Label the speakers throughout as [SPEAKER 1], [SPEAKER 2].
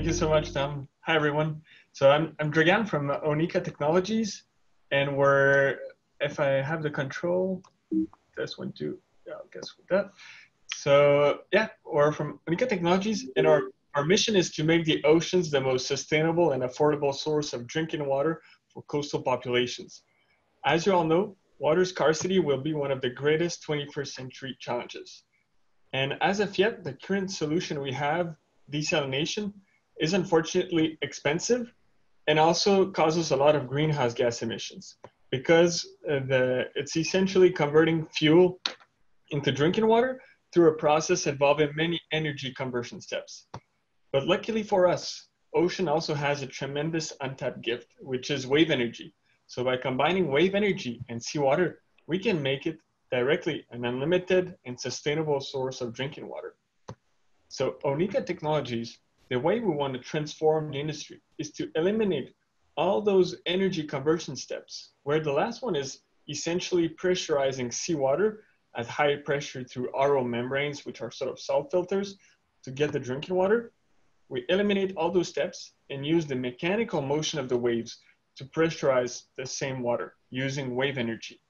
[SPEAKER 1] Thank you so much, Tom. Hi, everyone. So I'm, I'm Dragan from Oneka Technologies, and we're, if I have the control, this one too, yeah, I guess with that. So yeah, we're from Oneka Technologies, and our, our mission is to make the oceans the most sustainable and affordable source of drinking water for coastal populations. As you all know, water scarcity will be one of the greatest 21st century challenges. And as of yet, the current solution we have, desalination, is unfortunately expensive and also causes a lot of greenhouse gas emissions because uh, the, it's essentially converting fuel into drinking water through a process involving many energy conversion steps. But luckily for us, ocean also has a tremendous untapped gift, which is wave energy. So by combining wave energy and seawater, we can make it directly an unlimited and sustainable source of drinking water. So Oneka Technologies the way we want to transform the industry is to eliminate all those energy conversion steps, where the last one is essentially pressurizing seawater at high pressure through RO membranes, which are sort of salt filters, to get the drinking water. We eliminate all those steps and use the mechanical motion of the waves to pressurize the same water using wave energy.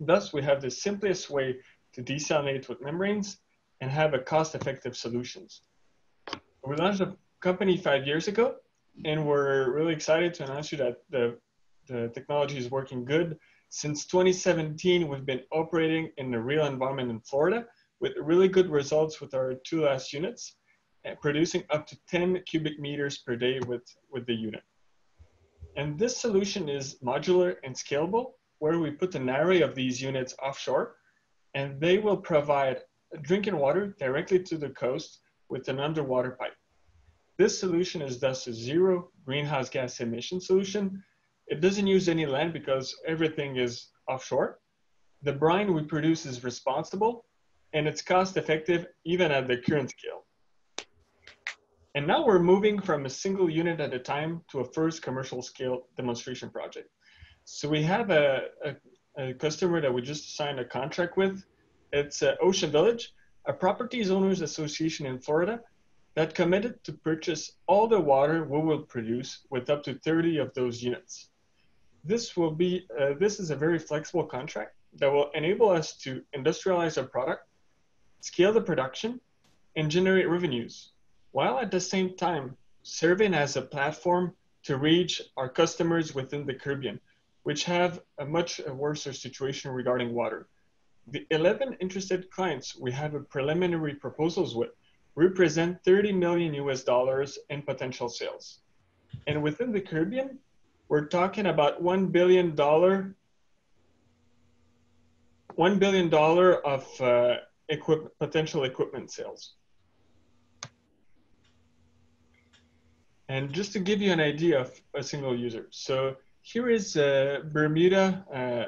[SPEAKER 1] Thus, we have the simplest way to desalinate with membranes and have a cost-effective solutions we launched a company five years ago, and we're really excited to announce you that the, the technology is working good. Since 2017, we've been operating in a real environment in Florida with really good results with our two last units, eh, producing up to 10 cubic meters per day with, with the unit. And this solution is modular and scalable, where we put an array of these units offshore, and they will provide drinking water directly to the coast with an underwater pipe. This solution is thus a zero greenhouse gas emission solution. It doesn't use any land because everything is offshore. The brine we produce is responsible and it's cost effective even at the current scale. And now we're moving from a single unit at a time to a first commercial scale demonstration project. So we have a, a, a customer that we just signed a contract with. It's uh, Ocean Village a properties owners association in Florida that committed to purchase all the water we will produce with up to 30 of those units. This will be, uh, this is a very flexible contract that will enable us to industrialize our product, scale the production, and generate revenues, while at the same time serving as a platform to reach our customers within the Caribbean, which have a much worse situation regarding water. The 11 interested clients we have a preliminary proposals with represent 30 million US dollars in potential sales. And within the Caribbean, we're talking about $1 billion, $1 billion of uh, equip potential equipment sales. And just to give you an idea of a single user. So here is uh, Bermuda, uh,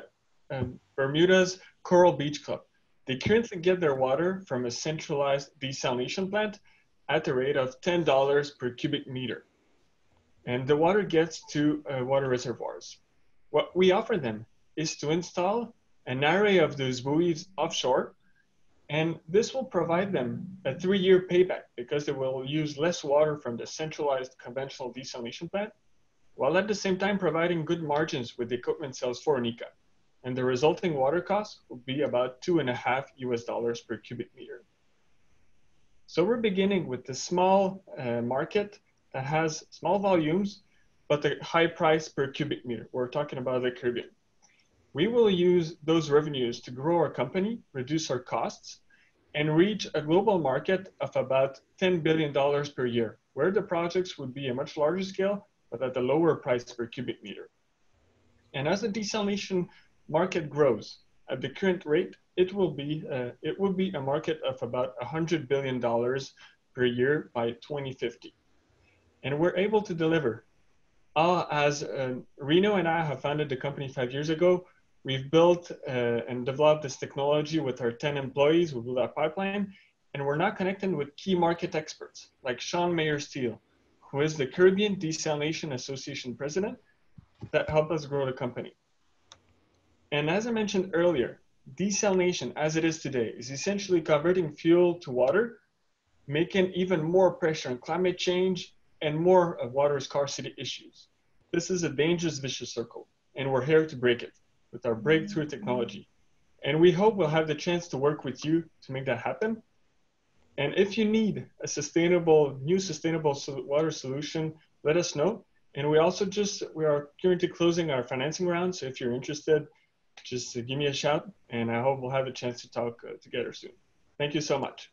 [SPEAKER 1] um, Bermuda's Coral Beach Club. They currently get their water from a centralized desalination plant at the rate of $10 per cubic meter. And the water gets to uh, water reservoirs. What we offer them is to install an array of those buoys offshore, and this will provide them a three-year payback because they will use less water from the centralized conventional desalination plant, while at the same time providing good margins with the equipment sales for Oneka and the resulting water cost will be about two and a half US dollars per cubic meter. So we're beginning with the small uh, market that has small volumes, but the high price per cubic meter. We're talking about the Caribbean. We will use those revenues to grow our company, reduce our costs, and reach a global market of about $10 billion per year, where the projects would be a much larger scale, but at a lower price per cubic meter. And as the desalination market grows at the current rate, it will be uh, it will be a market of about 100 billion dollars per year by 2050, and we're able to deliver. Uh, as uh, Reno and I have founded the company five years ago, we've built uh, and developed this technology with our 10 employees. We built our pipeline, and we're now connecting with key market experts like Sean Mayer Steele, who is the Caribbean Desalination Association president, that helped us grow the company. And as I mentioned earlier, desalination as it is today is essentially converting fuel to water, making even more pressure on climate change and more of water scarcity issues. This is a dangerous vicious circle, and we're here to break it with our breakthrough technology. And we hope we'll have the chance to work with you to make that happen. And if you need a sustainable, new sustainable water solution, let us know. And we also just, we are currently closing our financing round. So if you're interested, just give me a shout and I hope we'll have a chance to talk uh, together soon. Thank you so much.